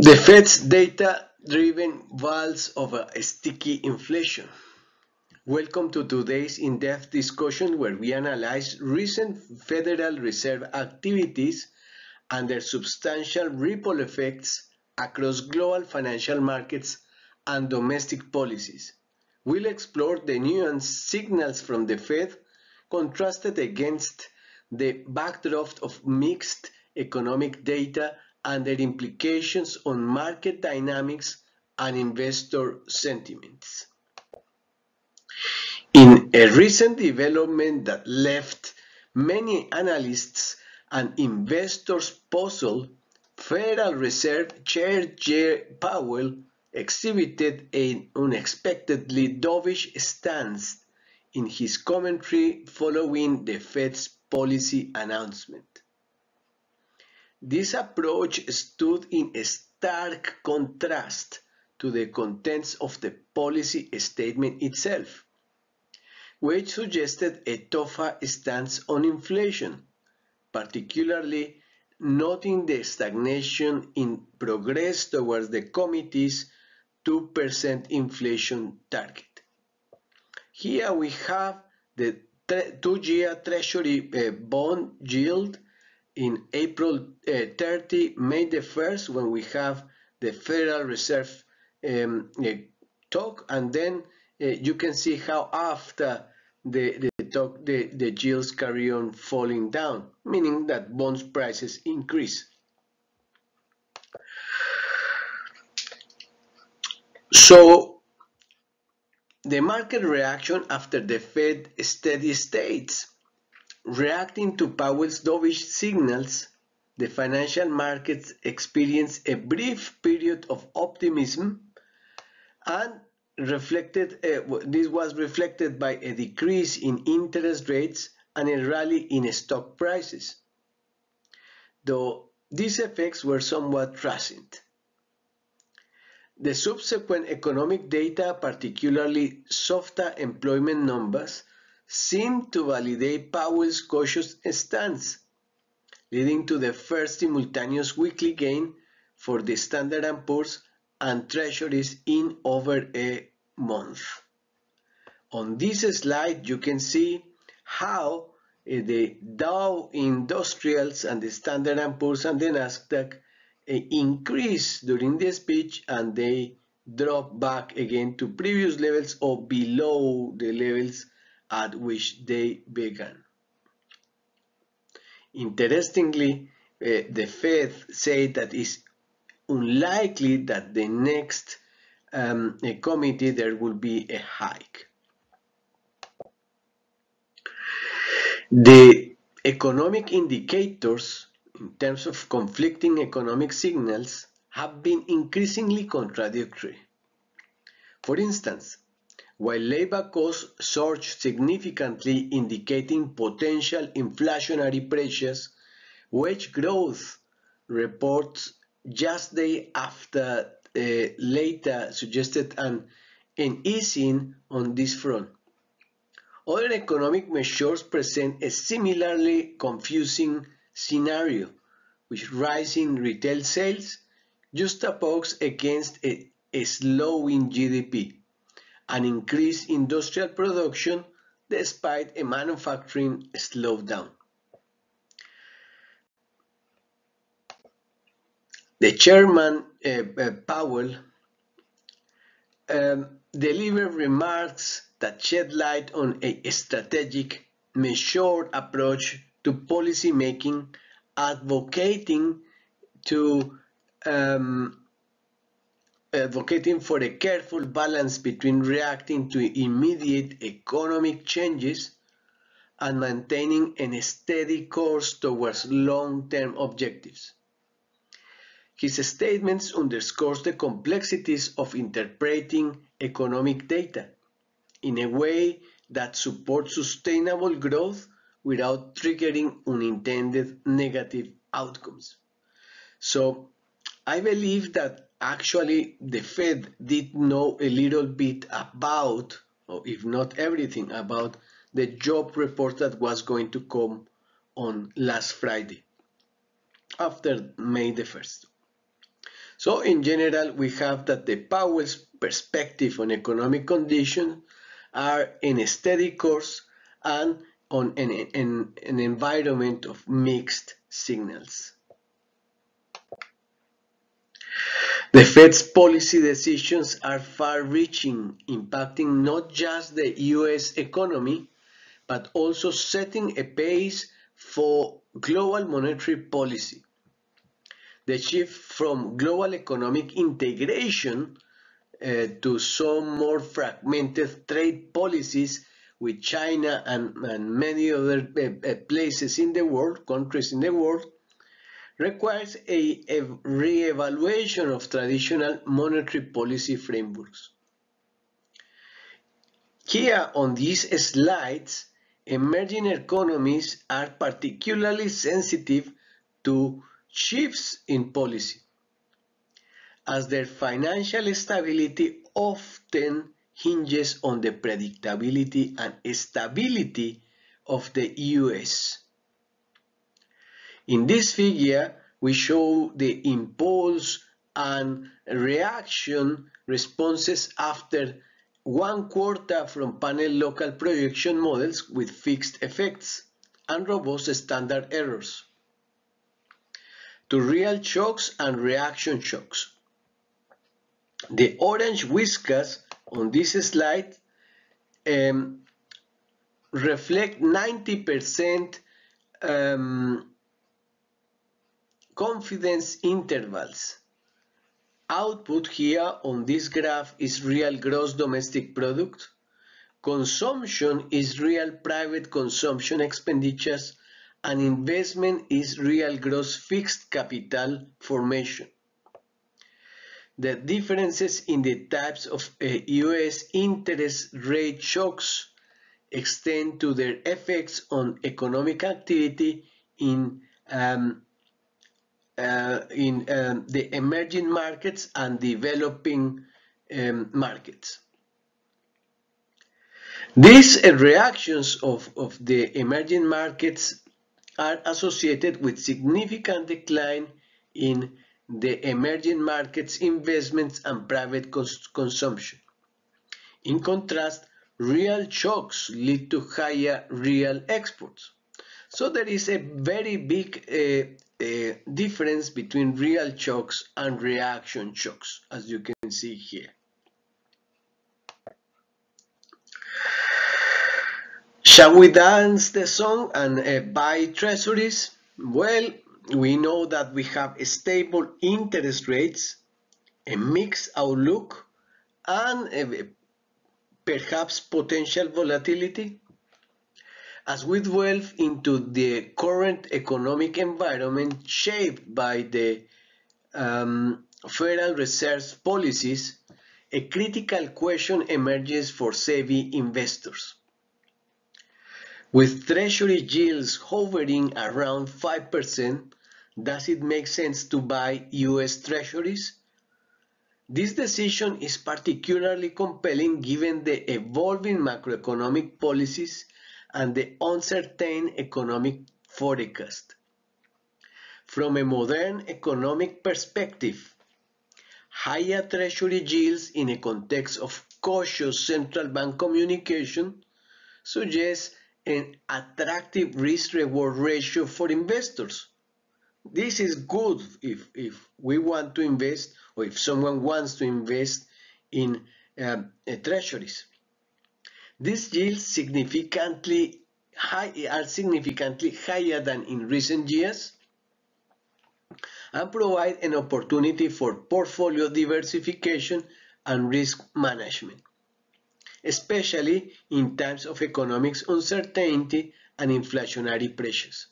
The Fed's data-driven waltz of a sticky inflation. Welcome to today's in-depth discussion where we analyze recent Federal Reserve activities and their substantial ripple effects across global financial markets and domestic policies. We'll explore the nuanced signals from the Fed contrasted against the backdrop of mixed economic data and their implications on market dynamics and investor sentiments. In a recent development that left many analysts and investors puzzled, Federal Reserve Chair Jay Powell exhibited an unexpectedly dovish stance in his commentary following the Fed's policy announcement. This approach stood in stark contrast to the contents of the policy statement itself, which suggested a tougher stance on inflation, particularly noting the stagnation in progress towards the committee's 2% inflation target. Here we have the two-year Treasury uh, bond yield in April uh, 30, May the 1st, when we have the Federal Reserve um, uh, talk, and then uh, you can see how after the, the talk, the, the yields carry on falling down, meaning that bonds prices increase. So the market reaction after the Fed steady states Reacting to Powell's dovish signals, the financial markets experienced a brief period of optimism and reflected uh, this was reflected by a decrease in interest rates and a rally in stock prices though these effects were somewhat transient the subsequent economic data particularly softer employment numbers seemed to validate Powell's cautious stance, leading to the first simultaneous weekly gain for the Standard & Poor's and Treasuries in over a month. On this slide, you can see how uh, the Dow Industrials and the Standard & Poor's and the Nasdaq uh, increased during the speech and they drop back again to previous levels or below the levels at which they began. Interestingly, uh, the Fed said that it's unlikely that the next um, committee there will be a hike. The economic indicators in terms of conflicting economic signals have been increasingly contradictory. For instance, while labor costs surged significantly indicating potential inflationary pressures, wage growth reports just day after uh, later suggested an, an easing on this front. Other economic measures present a similarly confusing scenario, with rising retail sales juxtaposed against a, a slowing GDP and increase industrial production despite a manufacturing slowdown. The chairman, uh, uh, Powell, um, delivered remarks that shed light on a strategic, measured approach to policy making, advocating to um, advocating for a careful balance between reacting to immediate economic changes and maintaining a steady course towards long-term objectives. His statements underscores the complexities of interpreting economic data in a way that supports sustainable growth without triggering unintended negative outcomes. So I believe that actually the Fed did know a little bit about, or if not everything, about the job report that was going to come on last Friday, after May the 1st. So in general, we have that the Powell's perspective on economic conditions are in a steady course and on an, an, an environment of mixed signals. The Fed's policy decisions are far-reaching, impacting not just the US economy, but also setting a pace for global monetary policy. The shift from global economic integration uh, to some more fragmented trade policies with China and, and many other uh, uh places in the world, countries in the world, requires a, a re-evaluation of traditional monetary policy frameworks. Here on these slides, emerging economies are particularly sensitive to shifts in policy, as their financial stability often hinges on the predictability and stability of the US. In this figure, we show the impulse and reaction responses after one quarter from panel local projection models with fixed effects and robust standard errors to real shocks and reaction shocks. The orange whiskers on this slide um, reflect 90% um, confidence intervals. Output here on this graph is real gross domestic product. Consumption is real private consumption expenditures and investment is real gross fixed capital formation. The differences in the types of uh, US interest rate shocks extend to their effects on economic activity in um, uh, in um, the emerging markets and developing um, markets. These uh, reactions of, of the emerging markets are associated with significant decline in the emerging markets investments and private cons consumption. In contrast, real shocks lead to higher real exports. So there is a very big uh, a difference between real shocks and reaction shocks, as you can see here. Shall we dance the song and uh, buy treasuries? Well, we know that we have stable interest rates, a mixed outlook, and uh, perhaps potential volatility. As we delve into the current economic environment shaped by the um, Federal Reserve's policies, a critical question emerges for savvy investors. With Treasury yields hovering around 5%, does it make sense to buy US Treasuries? This decision is particularly compelling given the evolving macroeconomic policies and the uncertain economic forecast. From a modern economic perspective, higher treasury yields in a context of cautious central bank communication suggest an attractive risk-reward ratio for investors. This is good if, if we want to invest or if someone wants to invest in uh, treasuries. These yields significantly high, are significantly higher than in recent years and provide an opportunity for portfolio diversification and risk management, especially in times of economic uncertainty and inflationary pressures.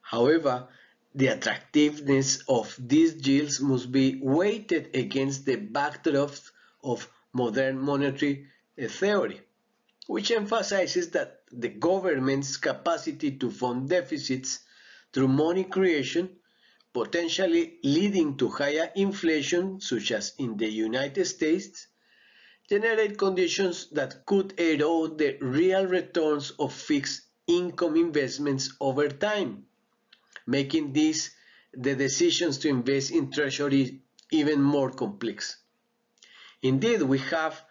However, the attractiveness of these yields must be weighted against the backdrop of modern monetary theory, which emphasizes that the government's capacity to fund deficits through money creation, potentially leading to higher inflation, such as in the United States, generate conditions that could erode the real returns of fixed income investments over time, making these the decisions to invest in treasury even more complex. Indeed, we have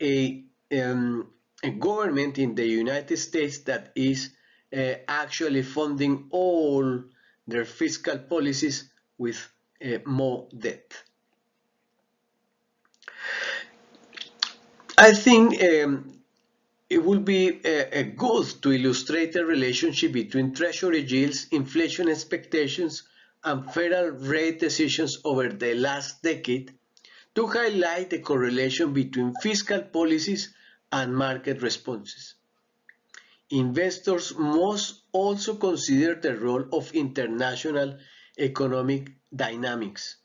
a, um, a government in the United States that is uh, actually funding all their fiscal policies with uh, more debt. I think um, it would be uh, good to illustrate the relationship between treasury yields, inflation expectations, and federal rate decisions over the last decade to highlight the correlation between fiscal policies and market responses. Investors must also consider the role of international economic dynamics.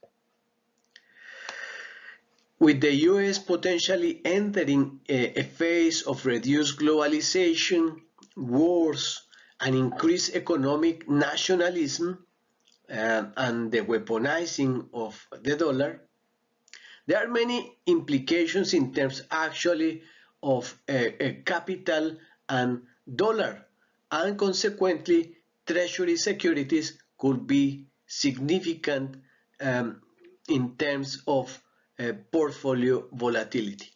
With the US potentially entering a, phase of reduced globalization, wars, and increased economic nationalism, uh, and the weaponizing of the dollar, there are many implications in terms actually of a, a capital and dollar, and consequently, treasury securities could be significant um, in terms of uh, portfolio volatility.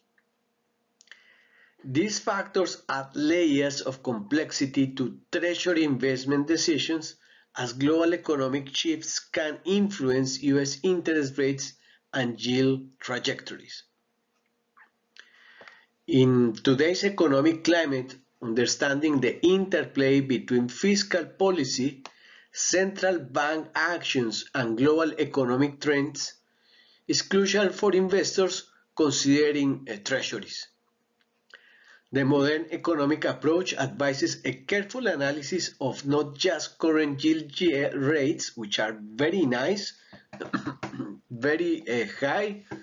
These factors add layers of complexity to treasury investment decisions as global economic shifts can influence US interest rates and yield trajectories. In today's economic climate, understanding the interplay between fiscal policy, central bank actions, and global economic trends is crucial for investors considering uh, treasuries. The modern economic approach advises a careful analysis of not just current yield rates, which are very nice, very uh, high uh,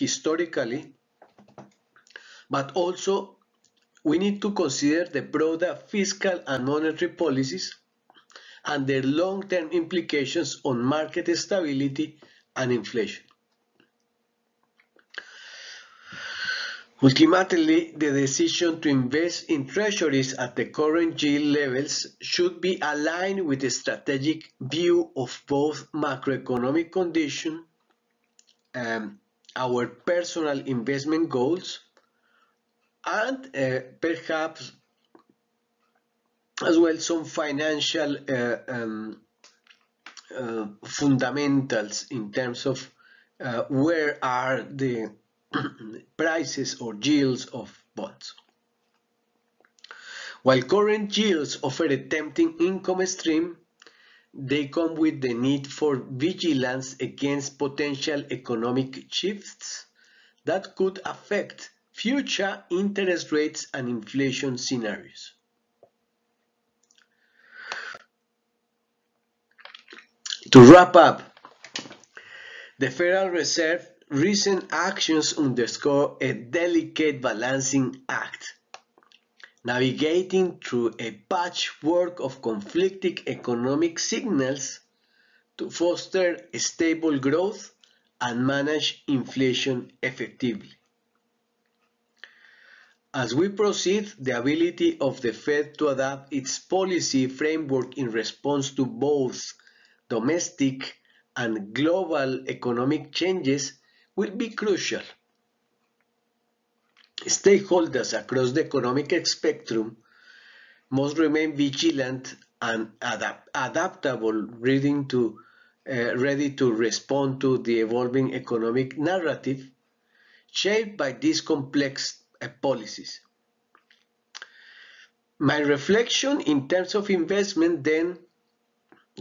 historically, but also we need to consider the broader fiscal and monetary policies and their long-term implications on market stability and inflation. Ultimately, the decision to invest in treasuries at the current yield levels should be aligned with the strategic view of both macroeconomic condition, um, our personal investment goals, and uh, perhaps as well some financial uh, um, uh, fundamentals in terms of uh, where are the prices or yields of bonds. While current yields offer a tempting income stream, they come with the need for vigilance against potential economic shifts that could affect future interest rates and inflation scenarios. To wrap up, the Federal Reserve recent actions underscore a delicate balancing act, navigating through a patchwork of conflicting economic signals to foster stable growth and manage inflation effectively. As we proceed, the ability of the Fed to adapt its policy framework in response to both domestic and global economic changes will be crucial. Stakeholders across the economic spectrum must remain vigilant and adapt adaptable, reading to, uh, ready to respond to the evolving economic narrative shaped by these complex policies. My reflection in terms of investment then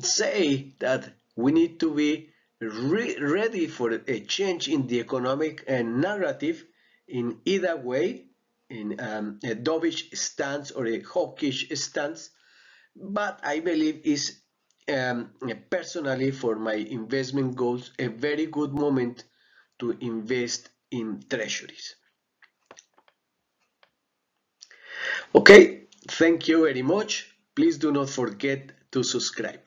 say that we need to be re ready for a change in the economic and narrative in either way, in um, a dovish stance or a hawkish stance, but I believe is um, personally for my investment goals a very good moment to invest in treasuries. Okay, thank you very much. Please do not forget to subscribe.